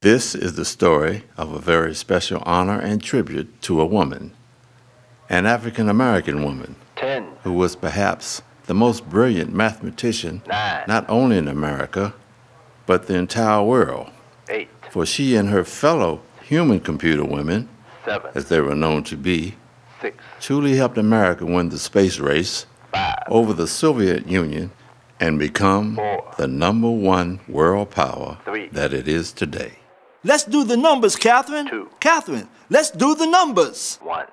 This is the story of a very special honor and tribute to a woman, an African American woman, Ten. who was perhaps the most brilliant mathematician Nine. not only in America, but the entire world. Eight. For she and her fellow human computer women, Seven. as they were known to be, Six. truly helped America win the space race Five. over the Soviet Union and become Four. the number one world power Three. that it is today. Let's do the numbers, Katherine. Two. Katherine, let's do the numbers. One.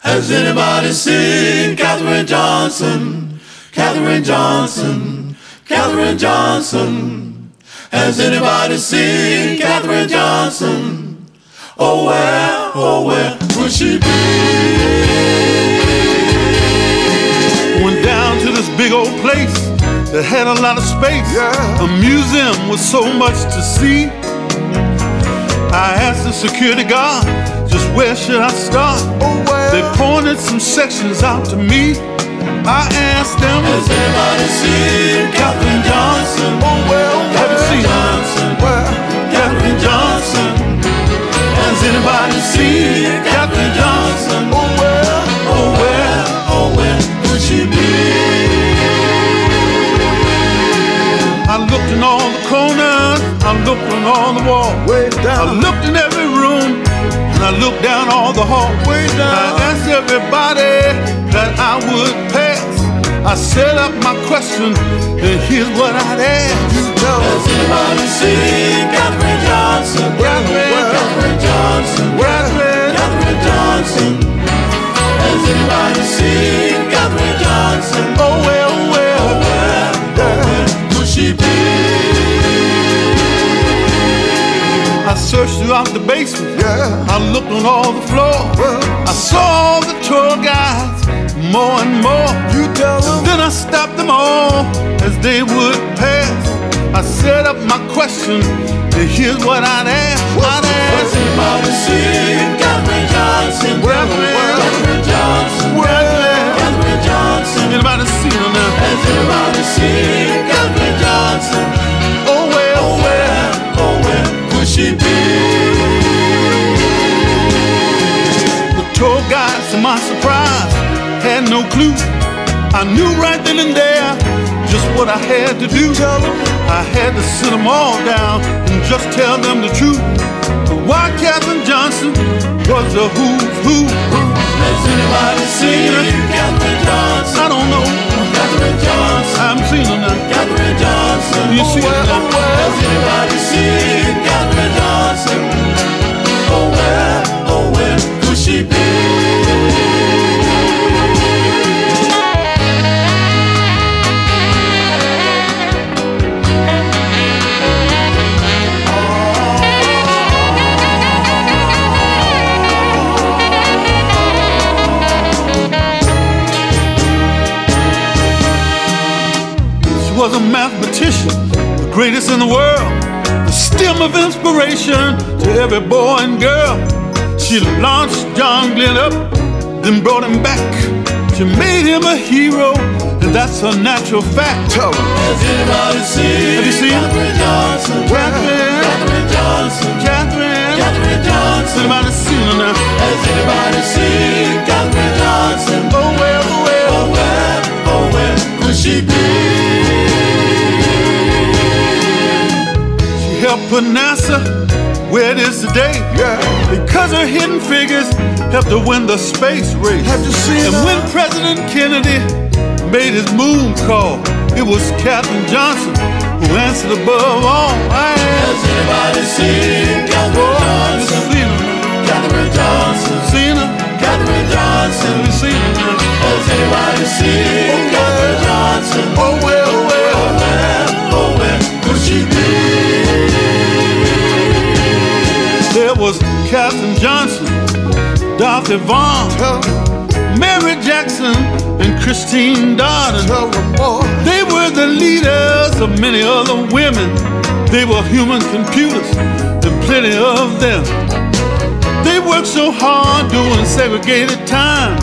Has anybody seen Katherine Johnson? Katherine Johnson, Katherine Johnson. Has anybody seen Katherine Johnson? Oh, where, oh, where would she be? Big old place that had a lot of space. Yeah. A museum with so much to see. I asked the security guard, just where should I start? Oh, well. They pointed some sections out to me. I asked them, Has anybody seen Katherine Johnson? Oh, well. Have you seen? Johnson, Looked in the corners, I looked on all the walls. Way down. I looked in every room, and I looked down all the halls. Way down. I asked everybody that I would pass. I set up my question, and here's what I'd ask. You tell Has anybody seen Katherine Johnson? Catherine, Katherine Johnson. Katherine, Johnson. Searched throughout the basement. Yeah. I looked on all the floors. Well, I saw the tour guides more and more. you tell them. Then I stopped them all as they would pass. I set up my question, and here's what I'd ask. I'd Has ask, anybody seen Katherine Johnson? Catherine, Katherine Johnson. Katherine, Johnson. anybody seen her now? Has anybody seen no clue. I knew right then and there just what I had to do. Tell them. I had to sit them all down and just tell them the truth. Why Katherine Johnson was the who's who. Has anybody seen Katherine Johnson? I don't know. Katherine Johnson. I haven't seen her now. Katherine Johnson. You see her now? Has anybody seen Katherine was a mathematician, the greatest in the world, the stem of inspiration to every boy and girl. She launched John Glenn up, then brought him back. She made him a hero, and that's a natural fact. Tell them. Has anybody seen Have you seen her? Katherine Johnson? Catherine, Katherine Johnson. Catherine, Katherine Johnson. anybody seen her now? Has anybody seen Put NASA where it is today. Yeah. Because her hidden figures helped to win the space race. Have you seen And her? when President Kennedy made his moon call, it was Captain Johnson who answered above all. I Has anybody seen Katherine Johnson? her? Johnson. Seen her? Katherine Johnson. Seen her? Has anybody seen oh, Katherine Johnson? Oh, Dorothy Vaughan, Mary Jackson, and Christine Darden. They were the leaders of many other women. They were human computers, and plenty of them. They worked so hard doing segregated time,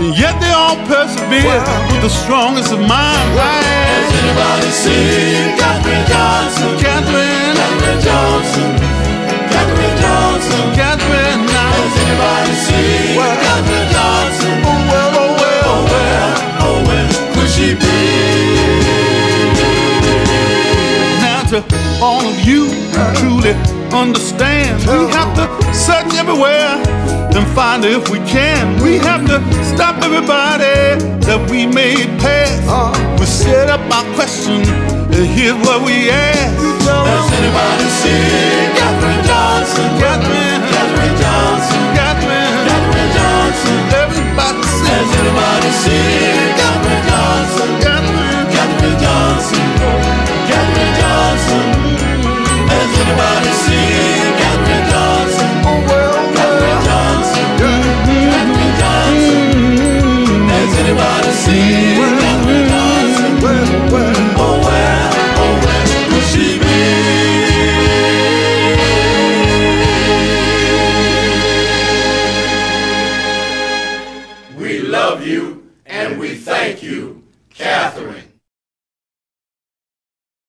and yet they all persevered wow. with the strongest of mind. Has anybody seen Katherine Johnson? Katherine, Katherine Johnson. to all of you truly understand. We have to search everywhere and find if we can. We have to stop everybody that we may pass. We set up our question and here's what we ask. Does anybody see Katherine Johnson?